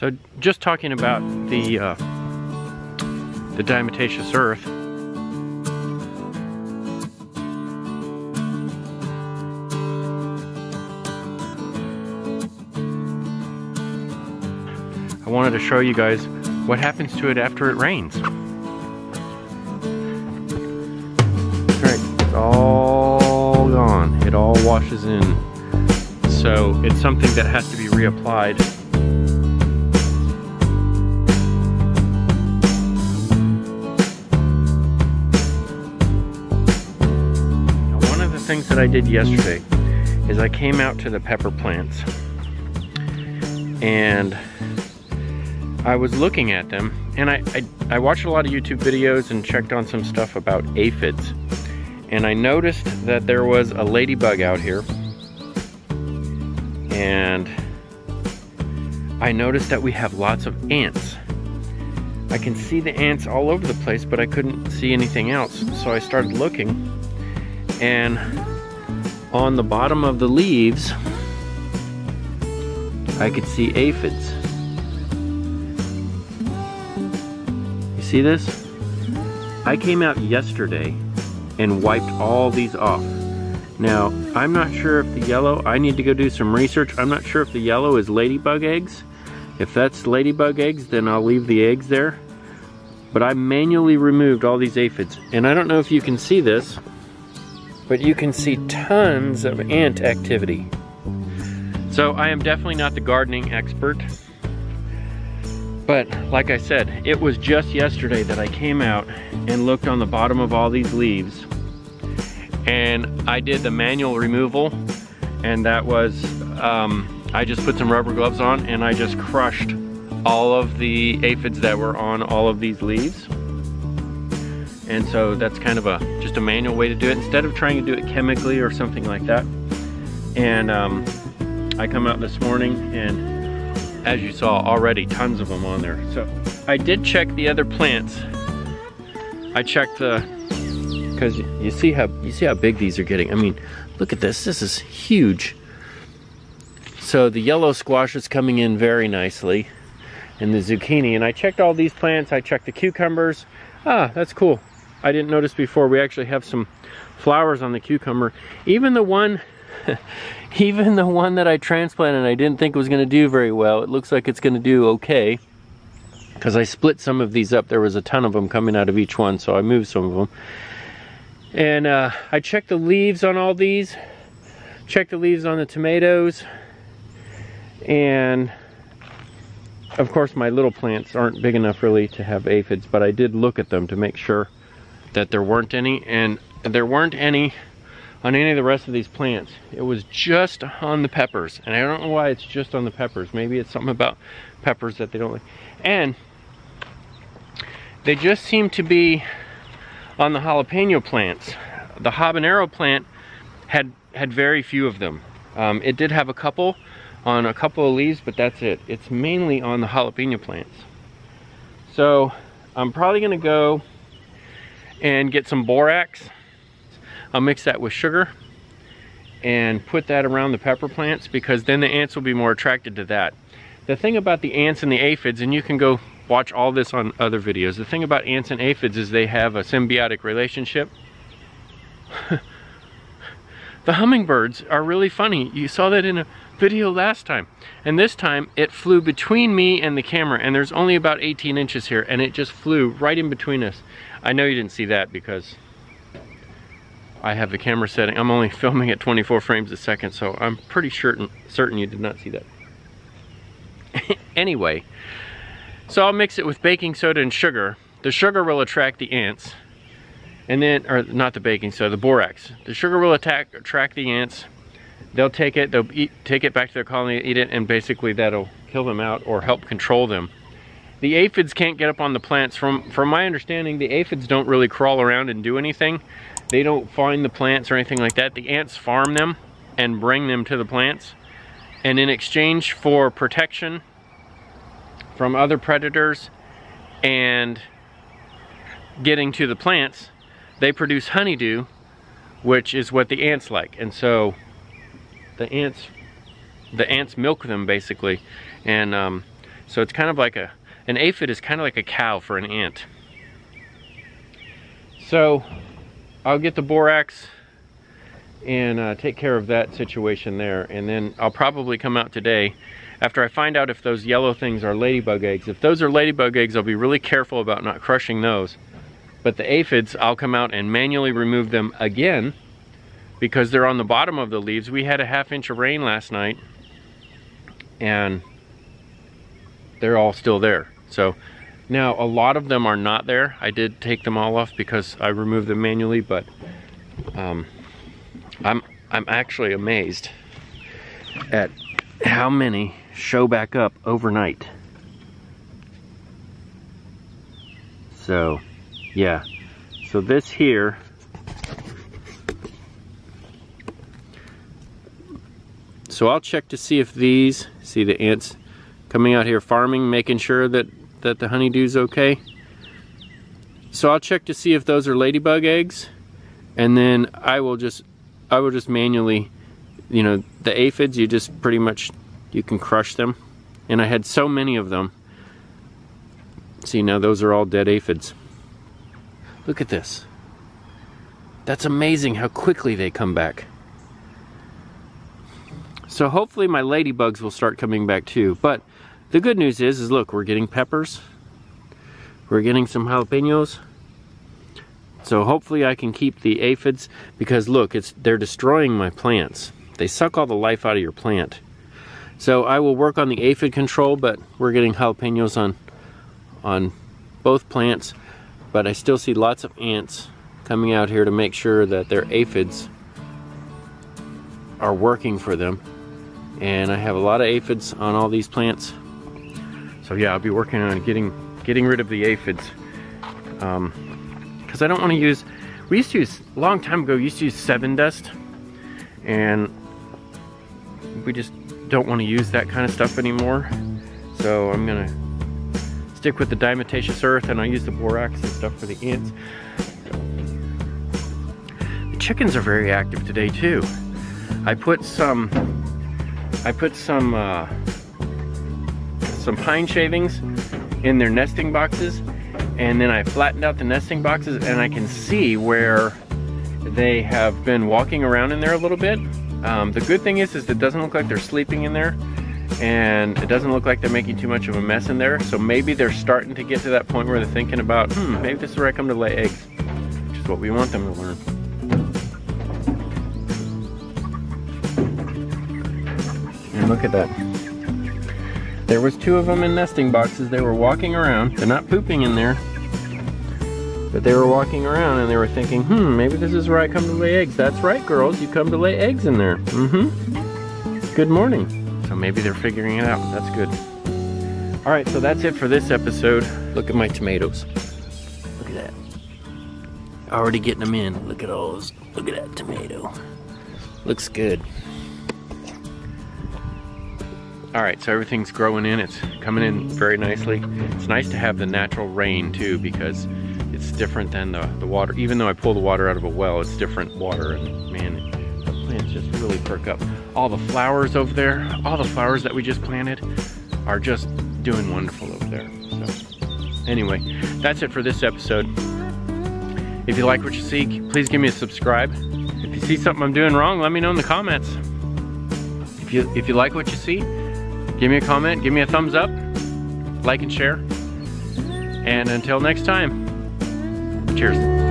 So just talking about the uh, the diatomaceous earth. I wanted to show you guys what happens to it after it rains. Alright, it's all gone. It all washes in. So it's something that has to be reapplied things that I did yesterday is I came out to the pepper plants. And I was looking at them and I, I, I, watched a lot of YouTube videos and checked on some stuff about aphids. And I noticed that there was a ladybug out here. And I noticed that we have lots of ants. I can see the ants all over the place but I couldn't see anything else. So I started looking and on the bottom of the leaves I could see aphids. You see this? I came out yesterday and wiped all these off. Now, I'm not sure if the yellow, I need to go do some research. I'm not sure if the yellow is ladybug eggs. If that's ladybug eggs, then I'll leave the eggs there. But I manually removed all these aphids. And I don't know if you can see this, but you can see tons of ant activity. So I am definitely not the gardening expert, but like I said, it was just yesterday that I came out and looked on the bottom of all these leaves and I did the manual removal and that was, um, I just put some rubber gloves on and I just crushed all of the aphids that were on all of these leaves. And so that's kind of a just a manual way to do it instead of trying to do it chemically or something like that. And um, I come out this morning and as you saw already tons of them on there. So I did check the other plants. I checked the because you see how you see how big these are getting. I mean, look at this. This is huge. So the yellow squash is coming in very nicely and the zucchini. And I checked all these plants. I checked the cucumbers. Ah, that's cool. I didn't notice before, we actually have some flowers on the cucumber. Even the one, even the one that I transplanted I didn't think it was gonna do very well, it looks like it's gonna do okay. Because I split some of these up, there was a ton of them coming out of each one, so I moved some of them. And uh, I checked the leaves on all these, checked the leaves on the tomatoes, and of course my little plants aren't big enough really to have aphids, but I did look at them to make sure that there weren't any and there weren't any on any of the rest of these plants. It was just on the peppers. And I don't know why it's just on the peppers. Maybe it's something about peppers that they don't like. And they just seem to be on the jalapeno plants. The habanero plant had had very few of them. Um, it did have a couple on a couple of leaves, but that's it. It's mainly on the jalapeno plants. So I'm probably gonna go and get some borax. I'll mix that with sugar and put that around the pepper plants because then the ants will be more attracted to that. The thing about the ants and the aphids, and you can go watch all this on other videos, the thing about ants and aphids is they have a symbiotic relationship. the hummingbirds are really funny. You saw that in a video last time. And this time it flew between me and the camera and there's only about 18 inches here and it just flew right in between us. I know you didn't see that because I have the camera setting. I'm only filming at 24 frames a second, so I'm pretty certain, certain you did not see that. anyway, so I'll mix it with baking soda and sugar. The sugar will attract the ants. And then, or not the baking soda, the borax. The sugar will attack, attract the ants. They'll take it, they'll eat, take it back to their colony, eat it, and basically that'll kill them out or help control them. The aphids can't get up on the plants. From, from my understanding, the aphids don't really crawl around and do anything. They don't find the plants or anything like that. The ants farm them and bring them to the plants. And in exchange for protection from other predators and getting to the plants, they produce honeydew, which is what the ants like. And so the ants, the ants milk them basically. And um, So it's kind of like a, an aphid is kind of like a cow for an ant. So I'll get the borax and uh, take care of that situation there. And then I'll probably come out today after I find out if those yellow things are ladybug eggs. If those are ladybug eggs, I'll be really careful about not crushing those. But the aphids, I'll come out and manually remove them again because they're on the bottom of the leaves. We had a half inch of rain last night and they're all still there. So now a lot of them are not there. I did take them all off because I removed them manually, but um, I'm I'm actually amazed at how many show back up overnight. So, yeah. So this here So I'll check to see if these, see the ants coming out here farming, making sure that, that the honeydew's okay. So I'll check to see if those are ladybug eggs and then I will just I will just manually you know the aphids you just pretty much you can crush them. And I had so many of them. See now those are all dead aphids. Look at this. That's amazing how quickly they come back so hopefully my ladybugs will start coming back too but the good news is is look we're getting peppers we're getting some jalapenos so hopefully I can keep the aphids because look, it's they're destroying my plants. They suck all the life out of your plant. So I will work on the aphid control, but we're getting jalapenos on on both plants. But I still see lots of ants coming out here to make sure that their aphids are working for them. And I have a lot of aphids on all these plants. So yeah, I'll be working on getting getting rid of the aphids. Um, because I don't want to use, we used to use, a long time ago, we used to use Sevin dust, and we just don't want to use that kind of stuff anymore. So I'm gonna stick with the diatomaceous earth and I use the borax and stuff for the ants. The chickens are very active today too. I put some, I put some, uh, some pine shavings in their nesting boxes and then I flattened out the nesting boxes and I can see where they have been walking around in there a little bit. Um, the good thing is, is it doesn't look like they're sleeping in there and it doesn't look like they're making too much of a mess in there. So maybe they're starting to get to that point where they're thinking about, hmm, maybe this is where I come to lay eggs, which is what we want them to learn. Look at that. There was two of them in nesting boxes. They were walking around. They're not pooping in there. But they were walking around and they were thinking, hmm, maybe this is where I come to lay eggs. That's right, girls, you come to lay eggs in there. Mm-hmm. Good morning. So maybe they're figuring it out. That's good. All right, so that's it for this episode. Look at my tomatoes. Look at that. Already getting them in. Look at all those. Look at that tomato. Looks good. All right, so everything's growing in. It's coming in very nicely. It's nice to have the natural rain too because it's different than the, the water. Even though I pull the water out of a well, it's different water and man, the plants just really perk up. All the flowers over there, all the flowers that we just planted are just doing wonderful over there. So anyway, that's it for this episode. If you like what you see, please give me a subscribe. If you see something I'm doing wrong, let me know in the comments. If you, if you like what you see, give me a comment, give me a thumbs up, like and share. And until next time, Cheers.